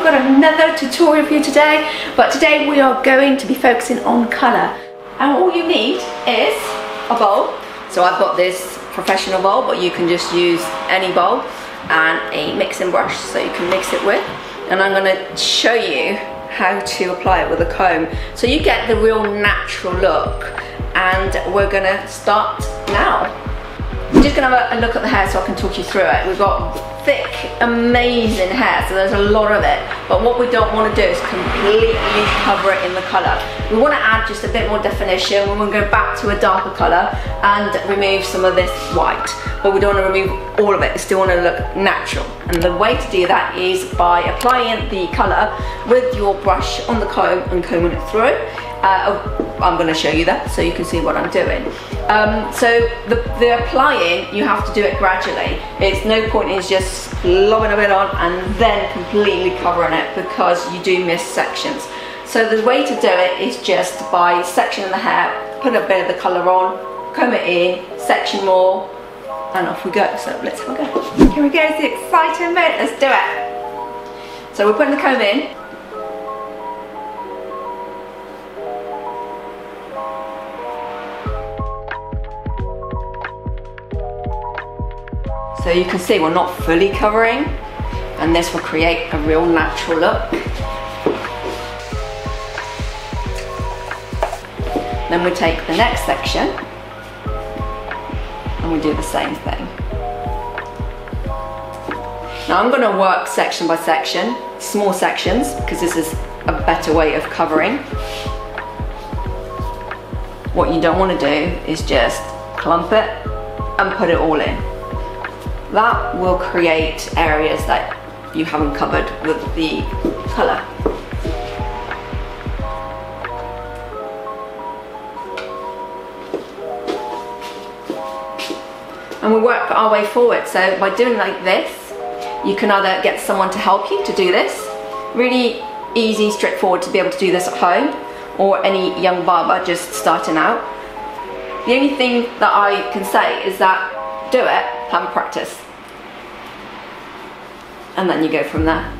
we've got another tutorial for you today, but today we are going to be focusing on colour. And all you need is a bowl. So I've got this professional bowl, but you can just use any bowl and a mixing brush so you can mix it with. And I'm gonna show you how to apply it with a comb. So you get the real natural look and we're gonna start now. I'm just gonna have a look at the hair so I can talk you through it. We've got thick, amazing hair, so there's a lot of it. But what we don't want to do is completely cover it in the colour. We want to add just a bit more definition. We want to go back to a darker colour and remove some of this white. But we don't want to remove all of it. We still want to look natural. And the way to do that is by applying the colour with your brush on the comb and combing it through. Uh, I'm going to show you that so you can see what I'm doing. Um, so the, the, applying, you have to do it gradually. It's no point in just lobbing a bit on and then completely covering it because you do miss sections. So the way to do it is just by sectioning the hair, put a bit of the colour on, comb it in, section more, and off we go. So let's have a go. Here we go, the exciting bit, let's do it. So we're putting the comb in, So you can see we're not fully covering and this will create a real natural look. Then we take the next section and we do the same thing. Now I'm going to work section by section, small sections, because this is a better way of covering. What you don't want to do is just clump it and put it all in. That will create areas that you haven't covered with the colour. And we work our way forward. So by doing like this, you can either get someone to help you to do this, really easy, straightforward to be able to do this at home, or any young barber just starting out. The only thing that I can say is that do it, have a practice. And then you go from there.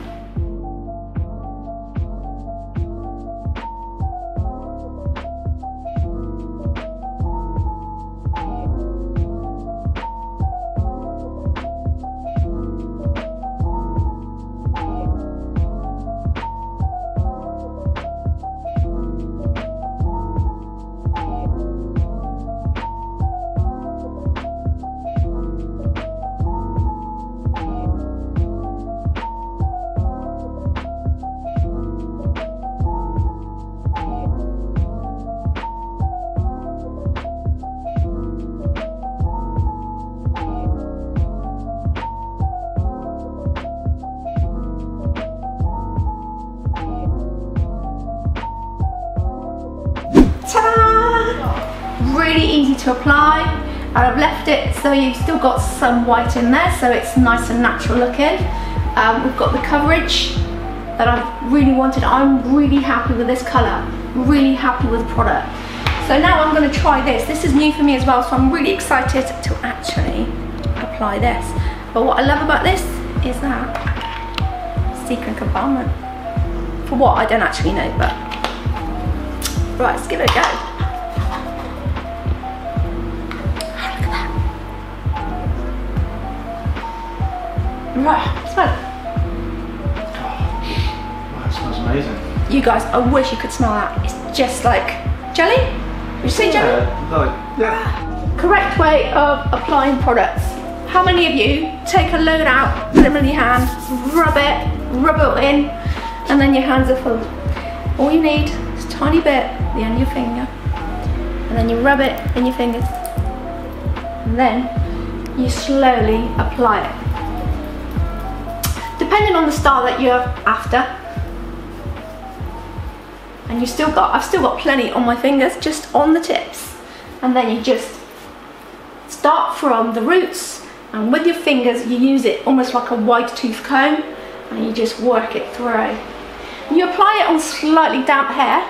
Really easy to apply and I've left it so you've still got some white in there so it's nice and natural looking. Um, we've got the coverage that I've really wanted. I'm really happy with this colour, really happy with the product. So now I'm going to try this. This is new for me as well so I'm really excited to actually apply this. But what I love about this is that secret compartment. For what I don't actually know but right let's give it a go. Smell it. Oh, that smells amazing. You guys, I wish you could smell that. It's just like jelly. Would you say jelly? Yeah, like, yeah. Correct way of applying products. How many of you take a load out, put them in your hand, rub it, rub it in, and then your hands are full. All you need is a tiny bit, the end of your finger, and then you rub it in your fingers. And then you slowly apply it depending on the style that you're after. And you still got, I've still got plenty on my fingers, just on the tips. And then you just start from the roots and with your fingers you use it almost like a wide tooth comb and you just work it through. You apply it on slightly damp hair.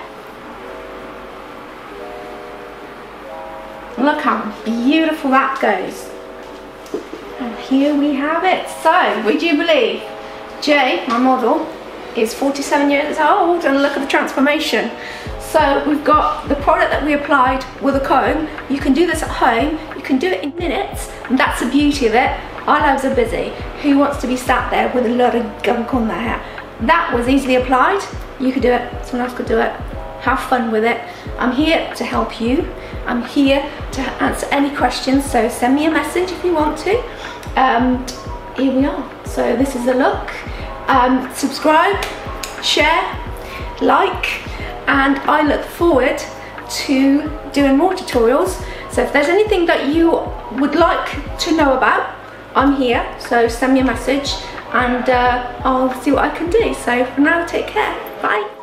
Look how beautiful that goes. And here we have it. So, would you believe Jay, my model, is 47 years old and look at the transformation. So we've got the product that we applied with a comb. You can do this at home, you can do it in minutes, and that's the beauty of it. Our lives are busy. Who wants to be sat there with a lot of gunk on their hair? That was easily applied. You could do it, someone else could do it. Have fun with it. I'm here to help you. I'm here to answer any questions, so send me a message if you want to. Um, here we are. So this is the look. Um, subscribe, share, like, and I look forward to doing more tutorials. So if there's anything that you would like to know about, I'm here. So send me a message and uh, I'll see what I can do. So for now, take care. Bye.